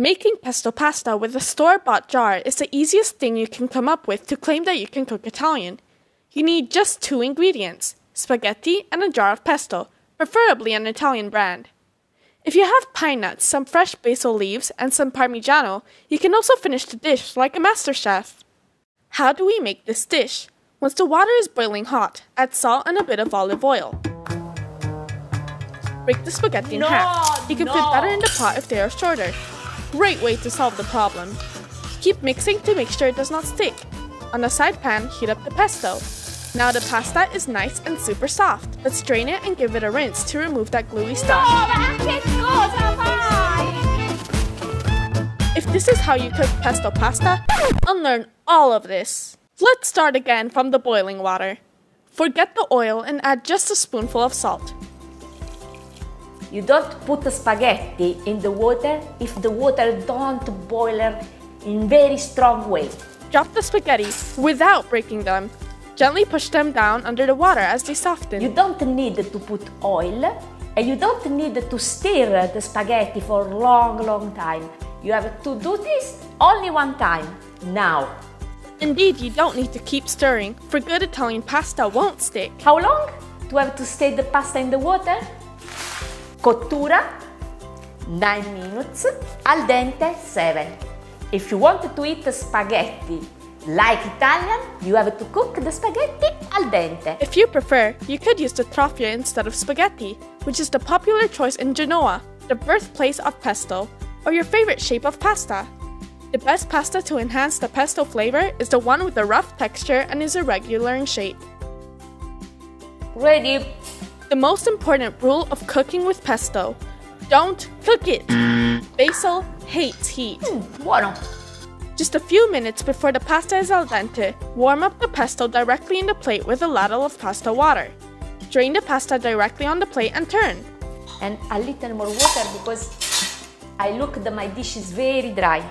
Making pesto pasta with a store bought jar is the easiest thing you can come up with to claim that you can cook Italian. You need just two ingredients spaghetti and a jar of pesto, preferably an Italian brand. If you have pine nuts, some fresh basil leaves, and some parmigiano, you can also finish the dish like a master chef. How do we make this dish? Once the water is boiling hot, add salt and a bit of olive oil. Break the spaghetti in No, half. You can fit no. better in the pot if they are shorter. Great way to solve the problem. Keep mixing to make sure it does not stick. On a side pan, heat up the pesto. Now the pasta is nice and super soft. Let's drain it and give it a rinse to remove that gluey stuff. ma che cosa fai? If this is how you cook pesto pasta, unlearn all of this. Let's start again from the boiling water. Forget the oil and add just a spoonful of salt. You don't put the spaghetti in the water if the water don't boil in very strong way. Drop the spaghetti without breaking them. Gently push them down under the water as they soften. You don't need to put oil and you don't need to stir the spaghetti for a long, long time. You have to do this only one time, now. Indeed, you don't need to keep stirring, for good Italian pasta won't stick. How long do I have to stay the pasta in the water? Cottura 9 minutes, al dente 7. If you want to eat spaghetti like Italian, you have to cook the spaghetti al dente. If you prefer, you could use the trofia instead of spaghetti, which is the popular choice in Genoa, the birthplace of pesto, or your favorite shape of pasta. The best pasta to enhance the pesto flavor is the one with a rough texture and is irregular in shape. Ready? The most important rule of cooking with pesto don't cook it. Basil hates heat. Mm. Just a few minutes before the pasta is al dente, warm up the pesto directly in the plate with a ladle of pasta water. Drain the pasta directly on the plate and turn. And a little more water because I look that my dish is very dry.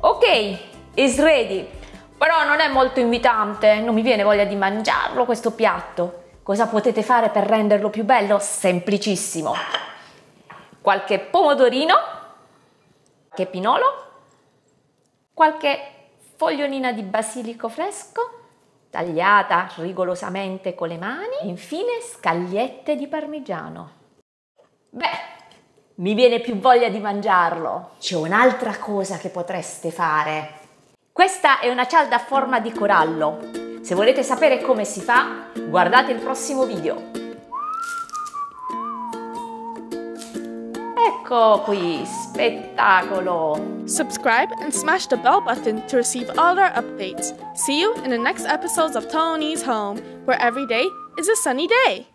Ok, it's ready. Però non è molto invitante, non mi viene voglia di mangiarlo questo piatto. Cosa potete fare per renderlo più bello? Semplicissimo. Qualche pomodorino, qualche pinolo, qualche fogliolina di basilico fresco, tagliata rigorosamente con le mani, infine scagliette di parmigiano. Beh, mi viene più voglia di mangiarlo. C'è un'altra cosa che potreste fare. Questa è una cialda a forma di corallo. Se volete sapere come si fa, guardate il prossimo video. Ecco qui, spettacolo! Subscribe and smash the bell button to receive all our updates. See you in the next episodes of Tony's Home, where every day is a sunny day.